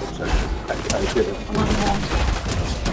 I, I did it.